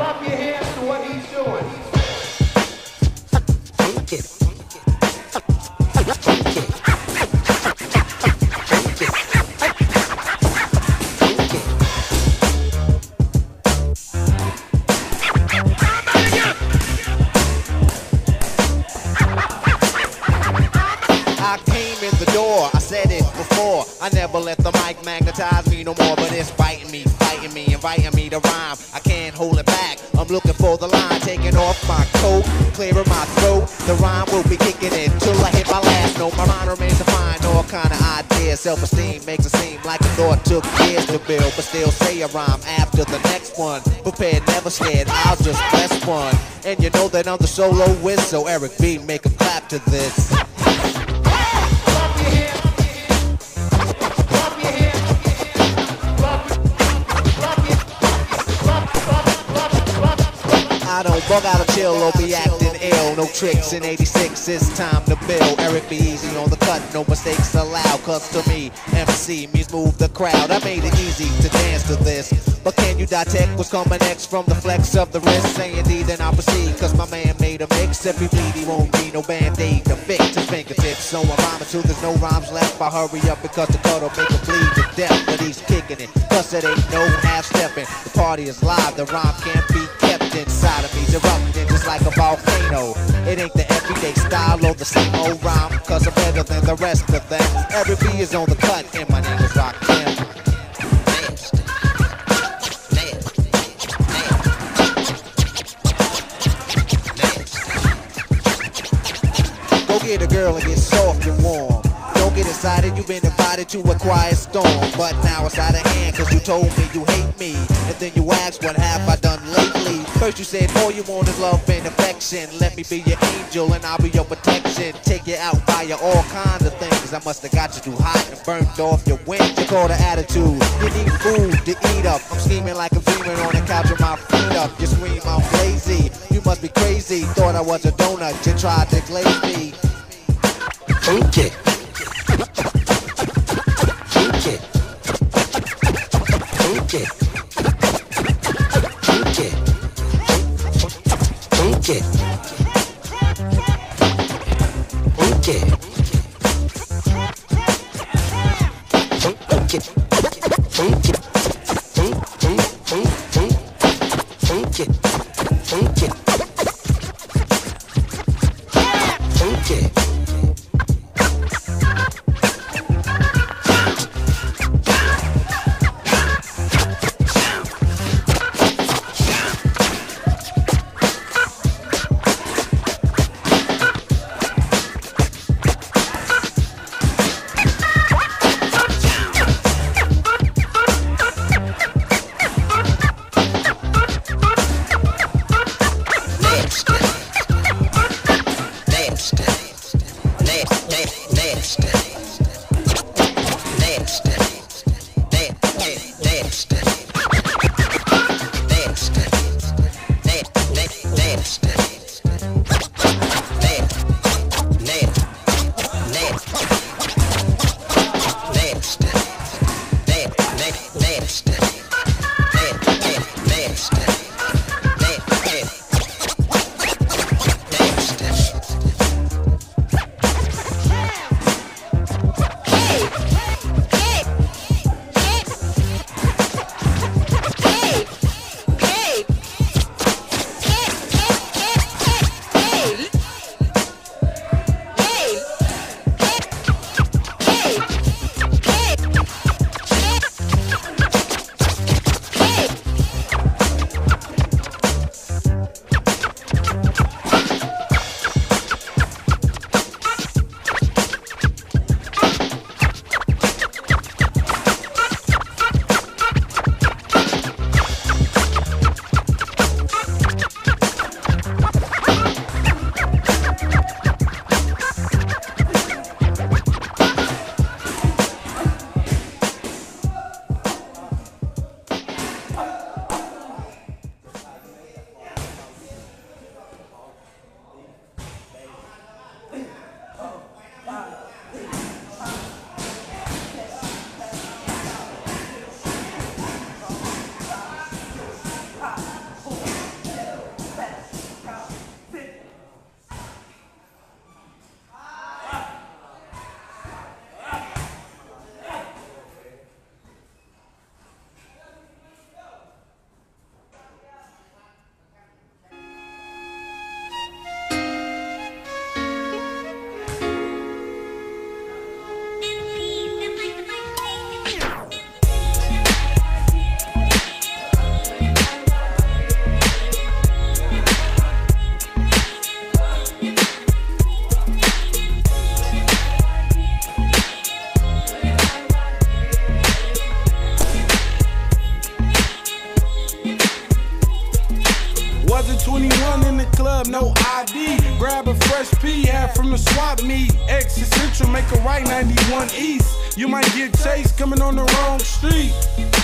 I came in the door, I said it before. I never let the mic magnetize me no more, but it's biting me, me, inviting me to rhyme. I can't hold it back. I'm looking for the line, taking off my coat, clearing my throat. The rhyme will be kicking in till I hit my last note. My mind remains defined, all kind of ideas. Self-esteem makes it seem like a thought took years to build, but still say a rhyme after the next one. Prepared, never scared, I'll just press one. And you know that I'm the soloist, so Eric B, make a clap to this. Bug out of chill or be acting ill. No tricks in 86, it's time to build. Eric B easy on the cut, no mistakes allowed. Cause to me, MC means move the crowd. I made it easy to dance to this. But can you detect what's coming next from the flex of the wrist? Saying D, then I proceed. Cause my man made a mix. If he bleed, he won't be no band aid to fix his fingertips. So I'm rhyming till there's no rhymes left. I hurry up because the cut'll make him bleed to death. But he's kicking it. Cause it ain't no half stepping. The party is live, the rhyme can't be kept inside of me's erupting just like a volcano. It ain't the everyday style or the same old rhyme, cause I'm better than the rest of them. Eric B is on the cut, and my name is Rakim. Go get a girl and get soft and warm. Don't get excited, you've been invited to a quiet storm. But now it's out of hand, cause you told me you hate me. And then you asked, what have I done lately? First you said, all you want is love and affection. Let me be your angel and I'll be your protection. Take you out, you all kinds of things. I must have got you too hot and burnt off your wings. You call the attitude. You need food to eat up. I'm scheming like I'm on the couch with my feet up. You scream, I'm lazy. You must be crazy. Thought I was a donut. You tried to glaze me. Okay. budget club, no ID. Grab a fresh P, half from the swap meet. Exit Central, make a right 91 East. You might get chased coming on the wrong street.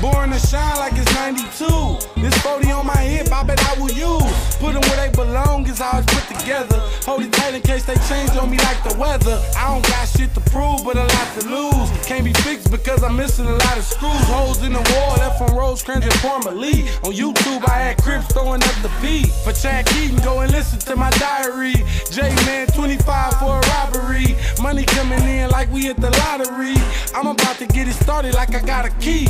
Born to shine like it's 92. 40 on my hip, I bet I will use. Put them where they belong, I always put together. Hold it tight in case they change on me like the weather. I don't got shit to prove, but a lot to lose. Can't be fixed because I'm missing a lot of screws. Holes in the wall, left from Rosecrans and formerly. On YouTube, I had Crips throwing up the beat. For Chad Keaton, go and listen to my diary. J Man 25 for a robbery. Money coming in like we hit the lottery. I'm about to get it started like I got a key.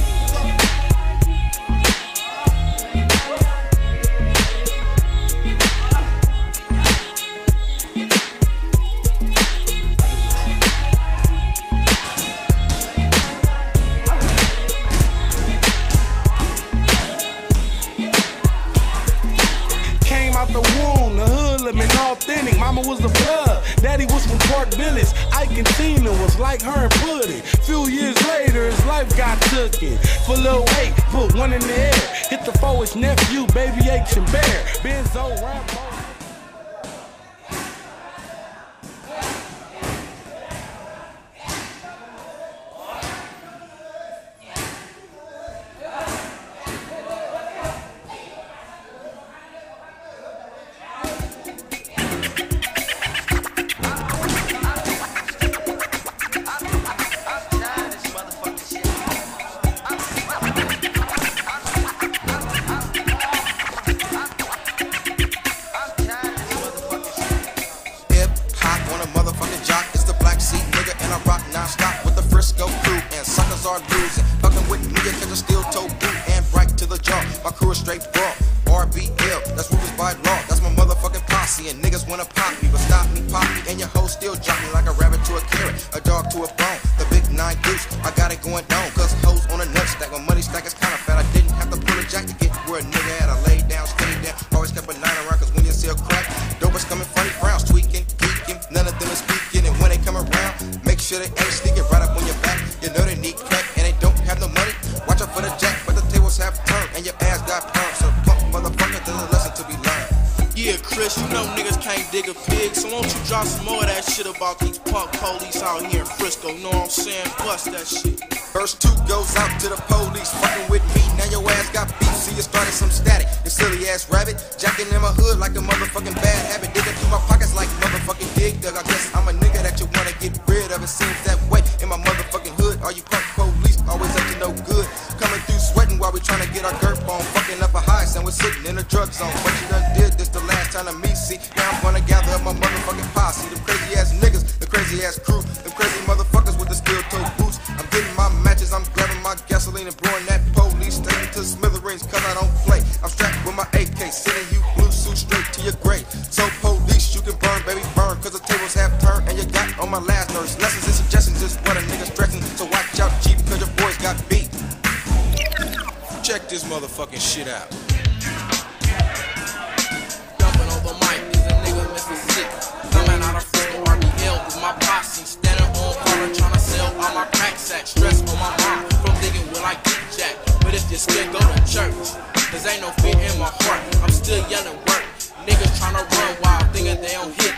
years later, his life got took taken. For little eight put one in the air. Hit the four, his nephew, Baby H and Bear. Benzo, rap, like a rabbit to a carrot, a dog to a bone. The big nine goose, I got it going down. Cause hoes on a nut stack, my money stack is kinda fat. I didn't have to pull a jack to get where a nigga had. I laid down, stayed down, always kept a nine around. Cause when you see a crack, dope is coming funny, frowns tweaking, geeking. None of them is speaking, and when they come around, make sure they ain't sneaking right up on your back. You know they need crack. digger pig. So won't you drop some more of that shit about these punk police out here in Frisco? Know what I'm saying? Bust that shit. Verse 2 goes out to the police, fucking with me. Now your ass got beat, see you started some static. You silly ass rabbit, jacking in my hood like a motherfucking bad habit. Digging through my pockets like motherfucking dig dug. I guess I'm a nigga that you wanna get rid of. It seems that way in my motherfucking hood. Are you punk police? Always up to no good. Coming through sweating while we trying to get our girth on. Fucking up a high, and we're sitting in a drug zone. What you done did this the last time to meet see. Now I'm gonna gather up my motherfucking posse. Them crazy ass niggas, the crazy ass crew, them crazy motherfuckers with the steel toe boots. I'm getting my matches, I'm grabbing my gasoline and blowing that police station to smithereens, cause I don't play. I'm strapped with my AK, sending you blue suit straight to your grave. So police, you can burn, baby, burn, cause the tables have turned and you got on my last nerves. Lessons and suggestions is what a nigga's stressing, so watch out, cheap, cause your boys got beat. Check this motherfucking shit out. sack, stress on my mind from thinking will I get jacked. But if you're scared, go to church. Cause ain't no fear in my heart. I'm still yelling work. Niggas tryna run wild, thinking they don't hit.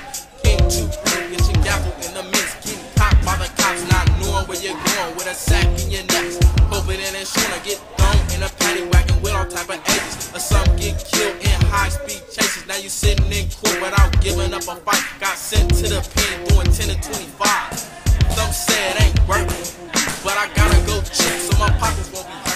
Into too get your gavel in the midst. Getting popped by the cops, not knowing where you're going with a sack in your neck. Hoping it ain't to get thrown in a paddy wagon with all type of edges. Or some get killed in high speed chases. Now you sitting in court without giving up a fight. Got sent to the pen doing 10 to 25. Some say it ain't working but I gotta go check so my pockets won't be